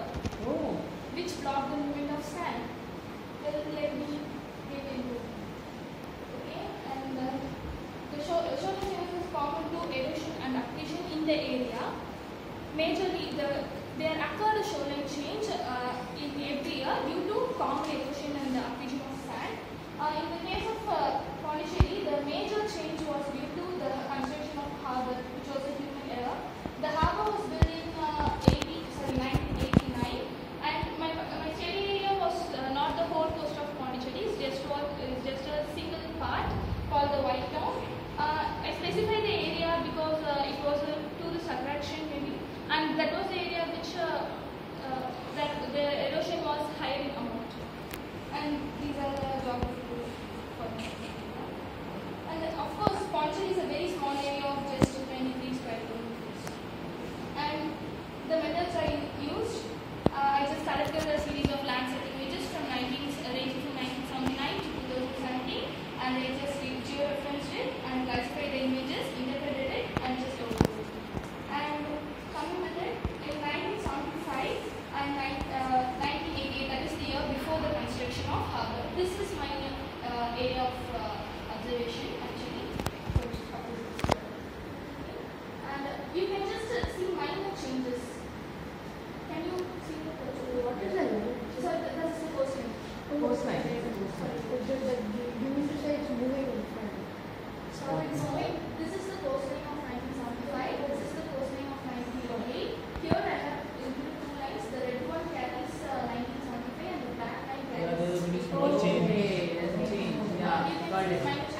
earth, oh. which block the movement of sand. Well, let me get into. Okay, and uh, the shoreline change is common to erosion and accretion in the area. Majorly, the, there occur the shoreline change uh, in every year due to common erosion and the accretion of sand. Uh, You can just uh, see minor changes. Can you see the question? What is the line? So th that's the. Post line. You mean to say it's moving in front? So it's moving. This is the post line of 1975. This is the post line of 1908. Here I have included two lines. The red one carries uh, 1975 and the black line carries. Yeah, there's a small change. Okay, there's a change. Yeah, got it.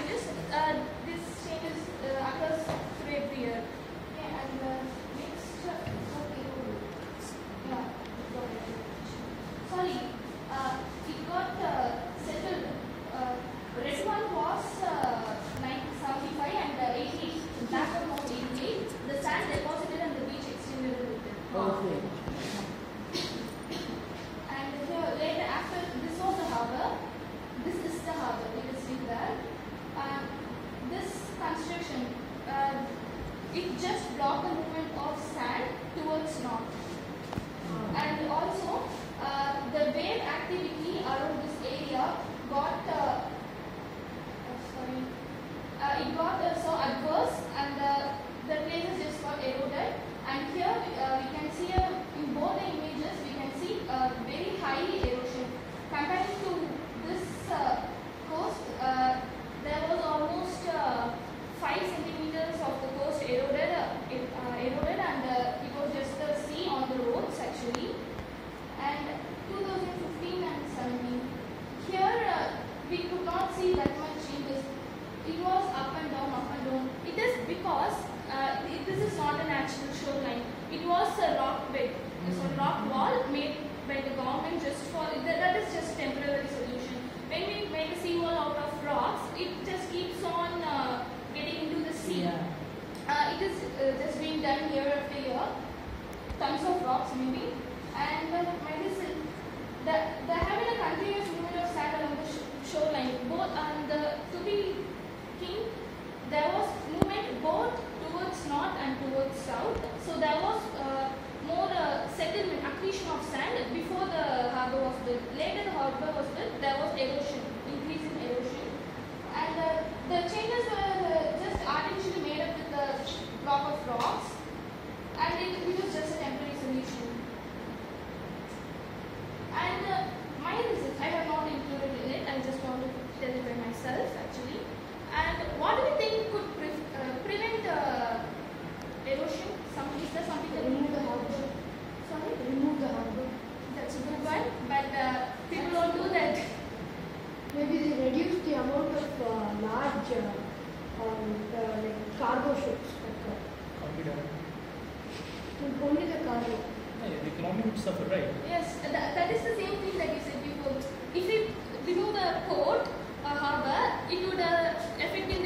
Only the. Yeah, the economy would suffer, right? Yes, that, that is the same thing that you said before. If you remove the port or harbour, it would uh, affect the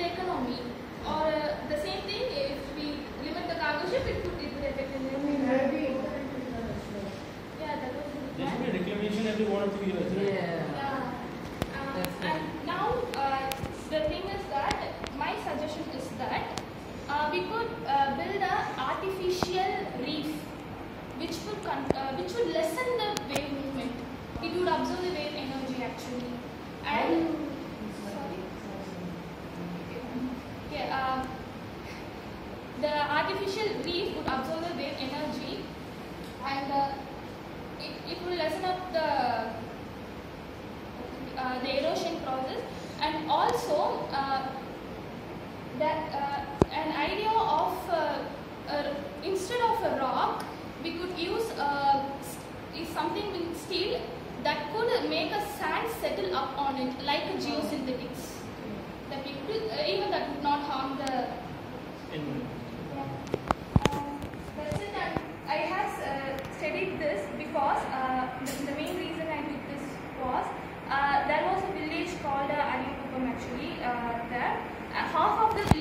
absorb the wave energy and uh, it, it will lessen up the, uh, the erosion process and also uh, that uh, an idea of uh, instead of a rock we could use something with steel that could make a sand settle up on it like a geosynthetics. That we could, even that would not harm the environment. course, uh, the, the, main reason I did this was uh, there was a village called uh, Ariyapupam actually uh, there. Uh, half of the